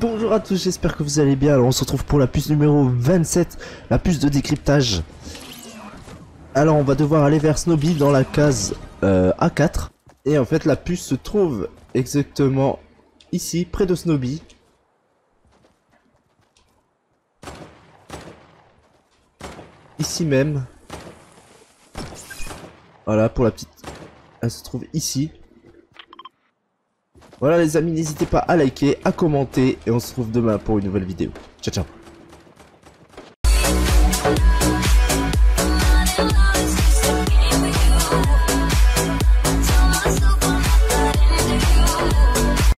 Bonjour à tous, j'espère que vous allez bien. Alors on se retrouve pour la puce numéro 27, la puce de décryptage. Alors on va devoir aller vers Snowby dans la case euh, A4. Et en fait la puce se trouve exactement ici, près de Snowby. Ici même. Voilà pour la petite... Elle se trouve ici. Voilà les amis, n'hésitez pas à liker, à commenter et on se retrouve demain pour une nouvelle vidéo. Ciao ciao